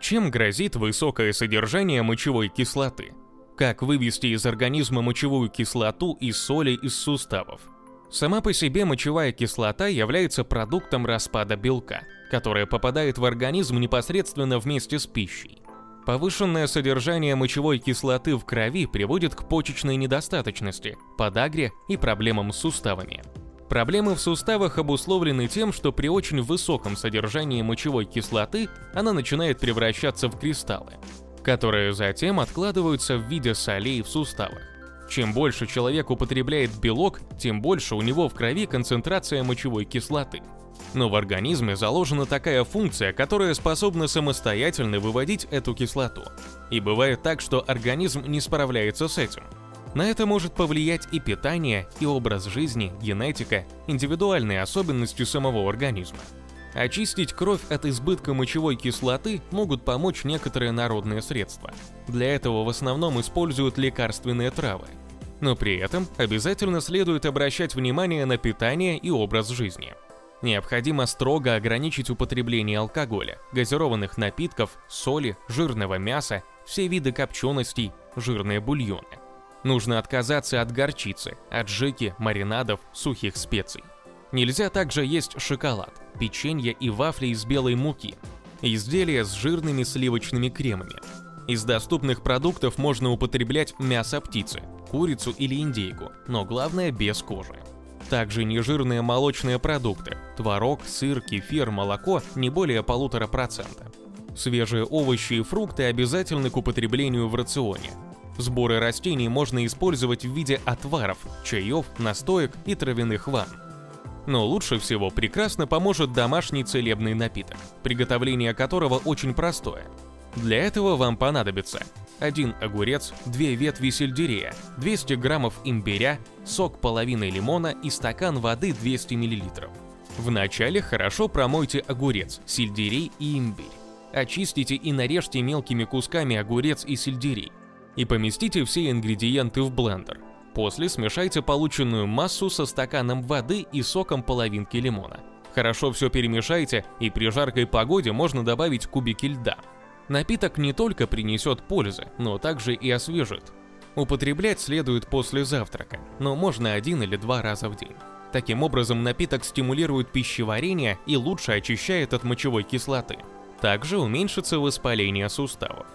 Чем грозит высокое содержание мочевой кислоты? Как вывести из организма мочевую кислоту и соли из суставов? Сама по себе мочевая кислота является продуктом распада белка, которая попадает в организм непосредственно вместе с пищей. Повышенное содержание мочевой кислоты в крови приводит к почечной недостаточности, подагре и проблемам с суставами. Проблемы в суставах обусловлены тем, что при очень высоком содержании мочевой кислоты она начинает превращаться в кристаллы, которые затем откладываются в виде солей в суставах. Чем больше человек употребляет белок, тем больше у него в крови концентрация мочевой кислоты. Но в организме заложена такая функция, которая способна самостоятельно выводить эту кислоту. И бывает так, что организм не справляется с этим – на это может повлиять и питание, и образ жизни, генетика, индивидуальные особенности самого организма. Очистить кровь от избытка мочевой кислоты могут помочь некоторые народные средства. Для этого в основном используют лекарственные травы. Но при этом обязательно следует обращать внимание на питание и образ жизни. Необходимо строго ограничить употребление алкоголя, газированных напитков, соли, жирного мяса, все виды копченостей, жирные бульоны. Нужно отказаться от горчицы, аджики, маринадов, сухих специй. Нельзя также есть шоколад, печенье и вафли из белой муки, изделия с жирными сливочными кремами. Из доступных продуктов можно употреблять мясо птицы, курицу или индейку, но главное без кожи. Также нежирные молочные продукты – творог, сыр, кефир, молоко – не более полутора процента. Свежие овощи и фрукты обязательны к употреблению в рационе, Сборы растений можно использовать в виде отваров, чаев, настоек и травяных ванн. Но лучше всего прекрасно поможет домашний целебный напиток, приготовление которого очень простое. Для этого вам понадобится один огурец, две ветви сельдерея, 200 граммов имбиря, сок половины лимона и стакан воды 200 мл. Вначале хорошо промойте огурец, сельдерей и имбирь. Очистите и нарежьте мелкими кусками огурец и сельдерей и поместите все ингредиенты в блендер. После смешайте полученную массу со стаканом воды и соком половинки лимона. Хорошо все перемешайте, и при жаркой погоде можно добавить кубики льда. Напиток не только принесет пользы, но также и освежит. Употреблять следует после завтрака, но можно один или два раза в день. Таким образом, напиток стимулирует пищеварение и лучше очищает от мочевой кислоты. Также уменьшится воспаление суставов.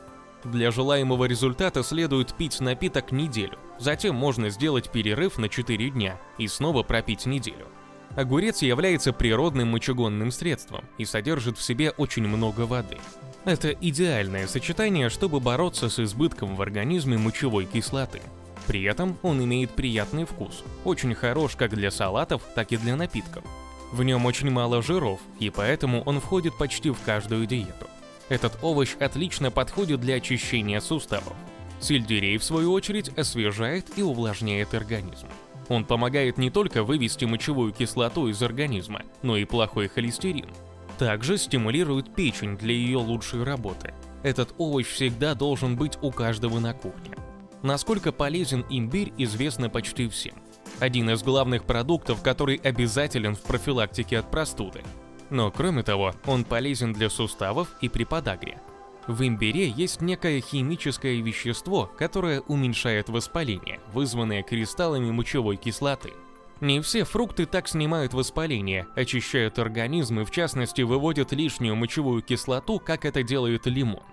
Для желаемого результата следует пить напиток неделю, затем можно сделать перерыв на 4 дня и снова пропить неделю. Огурец является природным мочегонным средством и содержит в себе очень много воды. Это идеальное сочетание, чтобы бороться с избытком в организме мочевой кислоты. При этом он имеет приятный вкус, очень хорош как для салатов, так и для напитков. В нем очень мало жиров, и поэтому он входит почти в каждую диету. Этот овощ отлично подходит для очищения суставов. Сельдерей, в свою очередь, освежает и увлажняет организм. Он помогает не только вывести мочевую кислоту из организма, но и плохой холестерин. Также стимулирует печень для ее лучшей работы. Этот овощ всегда должен быть у каждого на кухне. Насколько полезен имбирь, известно почти всем. Один из главных продуктов, который обязателен в профилактике от простуды. Но кроме того, он полезен для суставов и при подагре. В имбире есть некое химическое вещество, которое уменьшает воспаление, вызванное кристаллами мочевой кислоты. Не все фрукты так снимают воспаление, очищают организм и в частности выводят лишнюю мочевую кислоту, как это делает лимон.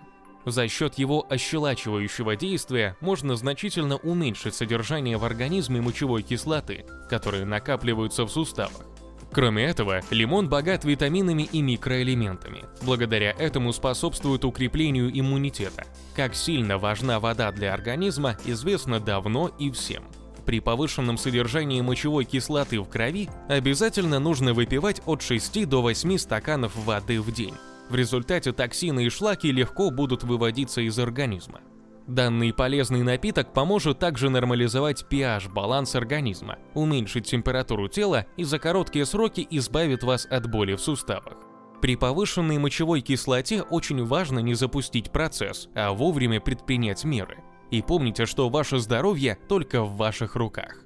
За счет его ощелачивающего действия можно значительно уменьшить содержание в организме мочевой кислоты, которые накапливаются в суставах. Кроме этого, лимон богат витаминами и микроэлементами. Благодаря этому способствует укреплению иммунитета. Как сильно важна вода для организма, известно давно и всем. При повышенном содержании мочевой кислоты в крови обязательно нужно выпивать от 6 до 8 стаканов воды в день. В результате токсины и шлаки легко будут выводиться из организма. Данный полезный напиток поможет также нормализовать pH-баланс организма, уменьшить температуру тела и за короткие сроки избавит вас от боли в суставах. При повышенной мочевой кислоте очень важно не запустить процесс, а вовремя предпринять меры. И помните, что ваше здоровье только в ваших руках.